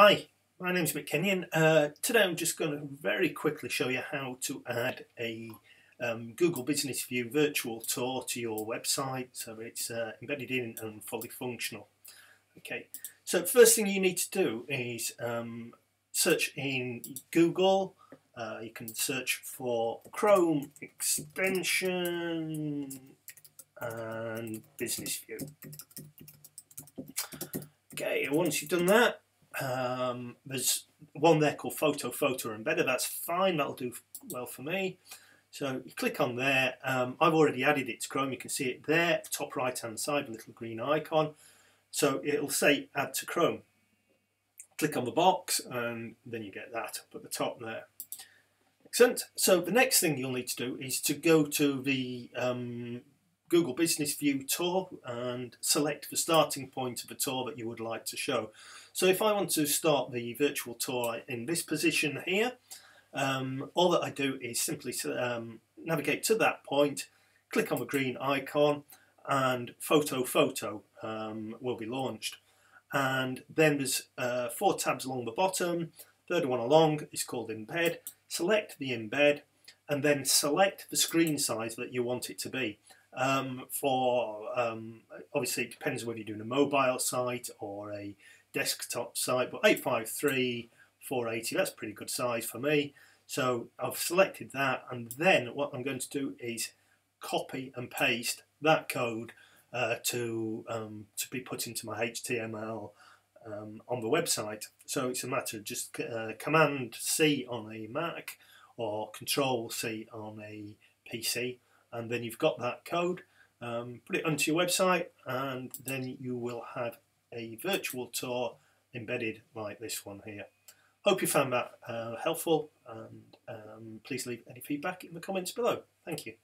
Hi, my name is Mick Kenyon. Uh, today I'm just going to very quickly show you how to add a um, Google Business View virtual tour to your website so it's uh, embedded in and fully functional. Okay, so first thing you need to do is um, search in Google. Uh, you can search for Chrome extension and Business View. Okay, once you've done that, um, there's one there called Fotofoto Embedded. That's fine. That'll do well for me. So you click on there. Um, I've already added it to Chrome. You can see it there, top right hand side, a little green icon. So it'll say Add to Chrome. Click on the box and then you get that up at the top there. Excellent. So the next thing you'll need to do is to go to the um, Google Business View tour and select the starting point of a tour that you would like to show. So if I want to start the virtual tour in this position here, um, all that I do is simply um, navigate to that point, click on the green icon and Fotofoto um, will be launched. And then there's uh, four tabs along the bottom, third one along is called Embed, select the embed and then select the screen size that you want it to be. Um, for um, obviously it depends whether you're doing a mobile site or a desktop site, but 853 480 that's pretty good size for me. So I've selected that, and then what I'm going to do is copy and paste that code uh, to um, to be put into my HTML um, on the website. So it's a matter of just uh, Command C on a Mac or Control C on a PC and then you've got that code um, put it onto your website and then you will have a virtual tour embedded like this one here. Hope you found that uh, helpful and um, please leave any feedback in the comments below. Thank you